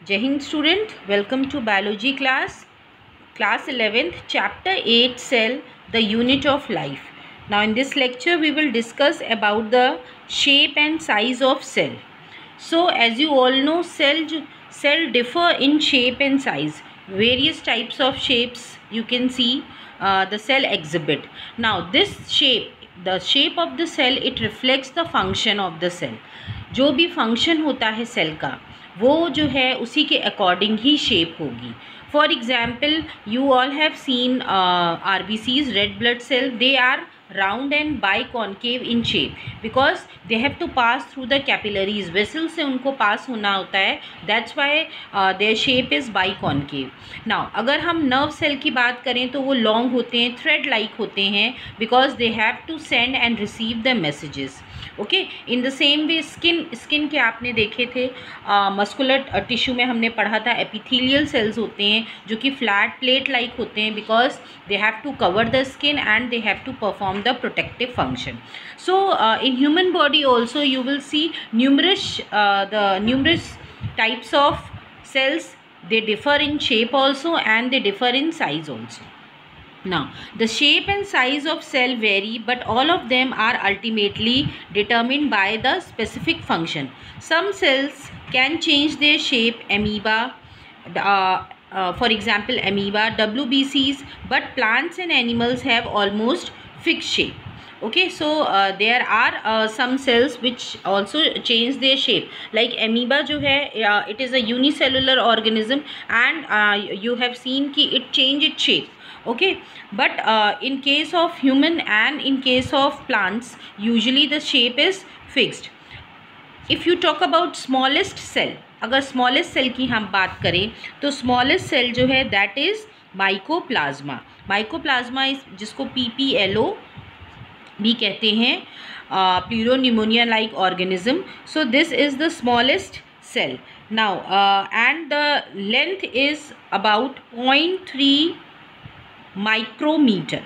जय Hind student welcome to biology class class eleventh chapter eight cell the unit of life now in this lecture we will discuss about the shape and size of cell so as you all know cell cell differ in shape and size various types of shapes you can see the cell exhibit now this shape the shape of the cell it reflects the function of the cell जो भी function होता है cell का वो जो है उसी के अकॉर्डिंग ही शेप होगी. For example you all have seen R B Cs red blood cell they are round and biconcave in shape because they have to pass through the capillaries vessel से उनको पास होना होता है. That's why their shape is biconcave now अगर हम nerve cell की बात करें तो वो लॉन्ग होते हैं थ्रेड लाइक होते हैं. Because they have to send and receive the messages okay? In the same way skin skin के आपने देखे थे मस्कुलर uh, टिश्यू में हमने पढ़ा था एपिथीलियल सेल्स होते हैं जो कि फ्लैट प्लेट लाइक होते हैं because they have to cover the skin and they have to perform the protective function. So in human body also you will see numerous the numerous types of cells they differ in shape also and they differ in size also now, the shape and size of cell vary but all of them are ultimately determined by the specific function. Some cells can change their shape amoeba, uh, uh, for example amoeba, WBCs but plants and animals have almost fixed shape. Okay so uh, there are uh, some cells which also change their shape like amoeba jo hai uh, it is a unicellular organism and uh, you have seen ki it change its shape okay but uh, in case of human and in case of plants usually the shape is fixed if you talk about smallest cell अगर smallest cell की हम बात करें तो smallest cell जो है that is mycoplasma mycoplasma इस जिसको पी पी एल ओ भी कहते हैं pleuropneumonia like organism so this is the smallest cell now and the length is about point three micrometre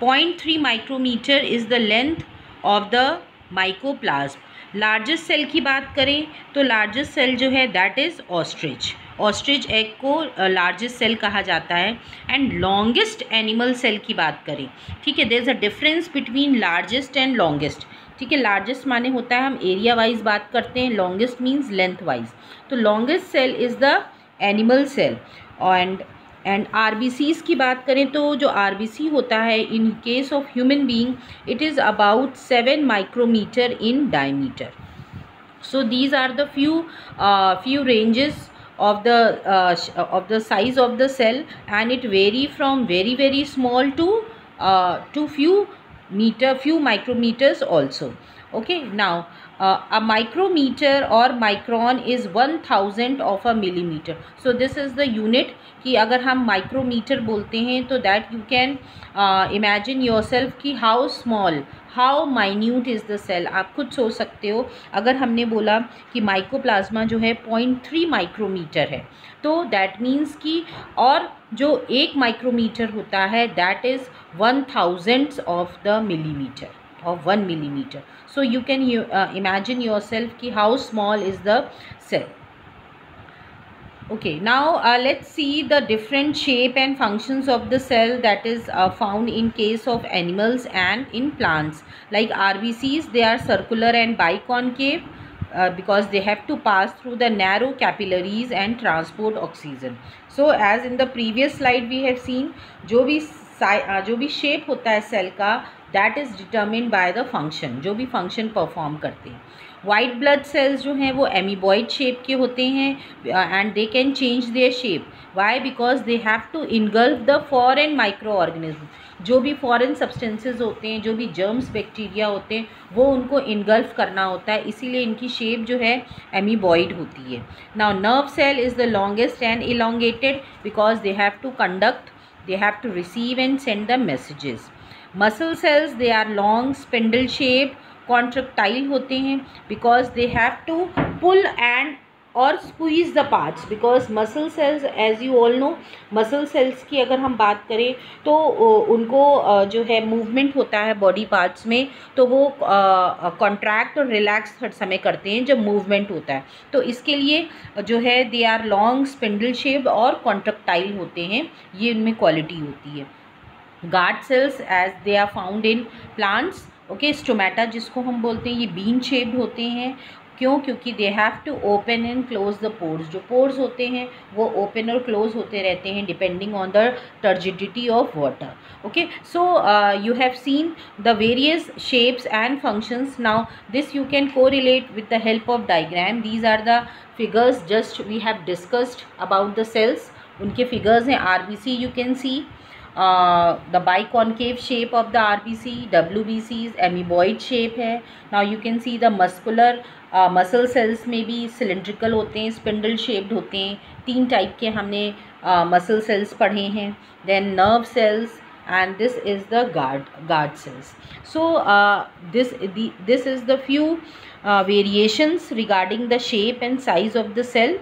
point three micrometre is the length of the mycoplasma largest cell की बात करें तो largest cell जो है that is ostrich ostrich egg को largest cell कहा जाता है एंड लॉन्गेस्ट एनिमल सेल की बात करें, ठीक है? There is a difference between largest and longest ठीक है? लार्जेस्ट माने होता है हम एरिया वाइज बात करते हैं लॉन्गेस्ट मीन्स लेंथ वाइज तो longest cell is the animal cell and and R की बात करें तो जो RBC होता है in case of human being it is about seven micrometre in diameter so these are the few few ranges of the uh, of the size of the cell and it vary from very very small to uh, to few meter few micrometers also. Okay now uh, a micrometer or micron is one thousand of a millimeter. So this is the unit कि अगर हम micrometer बोलते हैं तो that you can imagine yourself कि how small how minute is the cell आप खुद सोच सकते हो अगर हमने बोला कि माइक्रोप्लाज्मा जो है पॉइंट थ्री माइक्रोमीटर है। तो दैट मीन्स कि और जो एक माइक्रोमीटर होता है that is one thousands of the millimetre of one millimetre so you can you imagine yourself कि how small is the cell okay now let's see the different shape and functions of the cell that is found in case of animals and in plants like R they are circular and biconcave uh, because they have to pass through the narrow capillaries and transport oxygen so as in the previous slide we have seen जो भी जो भी shape होता है cell का that is determine by the function जो भी function perform करते हैं वाइट ब्लड सेल्स जो हैं वो एमीबॉइड शेप के होते हैं and they can change their shape why because they have to engulf the foreign micro organism जो भी फॉरेन सब्सटेंसेज होते हैं, जो भी जर्म्स बैक्टीरिया होते हैं, वो उनको इनगल्फ करना होता है, इसीलिए इनकी शेप जो है एमीबॉइड होती है. Now nerve cell is the longest and elongated because they have to conduct they have to receive and send the messages. Muscle cells, they are long spindle shaped. Contractile होते हैं because they have to pull and और squeeze the parts because muscle cells as you all know muscle cells की अगर हम बात करें तो उनको जो है मूवमेंट होता है बॉडी पार्ट्स में तो वो कॉन्ट्रैक्ट और रिलैक्स हर समय करते हैं जब मूवमेंट होता है। तो इसके लिए जो है they are long spindle shape और कॉन्ट्रक्टाइल होते हैं, ये उनमें क्वालिटी होती है। Guard cells as they are found in plants okay stomata जिसको हम बोलते हैं, ये बीन शेप्ड होते हैं। क्यों? क्योंकि they have to open and close the pores जो पोर्स होते हैं, वो ओपन और क्लोज होते रहते हैं depending on the turgidity of water okay so you have seen the various shapes and functions now this you can correlate with the help of diagram these are the figures just we have discussed about the cells उनके figures हैं R B C you can see the biconcave shape of the R B C W B Cs amoeboid shape है। Now you can see the muscular muscle cells में भी cylindrical होते हैं spindle shaped होते हैं। तीन type के हमने मसल सेल्स पढ़े हैं। Then nerve cells the guard guard cells so uh, this the, this is the few uh, variations regarding the shape and size of the cell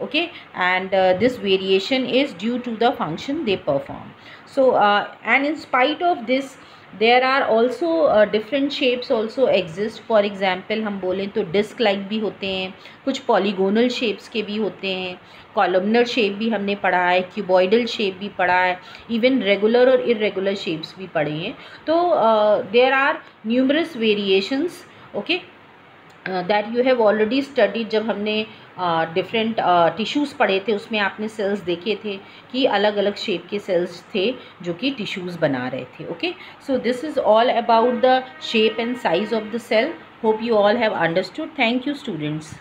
okay? And uh, this variation is due to the function they perform. So uh, and in spite of this there are also different shapes also exist for example हम बोलें तो disc like भी होते हैं कुछ polygonal shapes के भी होते हैं कॉलमनर शेप भी हमने पढ़ा है क्यूबॉइडल शेप भी पढ़ा है इवन रेगुलर और इरेगुलर शेप्स भी पढ़े हैं। तो there are numerous variations okay that you have already studied जब हमने डिफरेंट टिश्यूज़ पड़े थे, उसमें आपने सेल्स देखे थे कि अलग अलग शेप के सेल्स थे जो कि टिश्यूज़ बना रहे थे okay so this is all about the shape and size of the cell hope you all have understood thank you students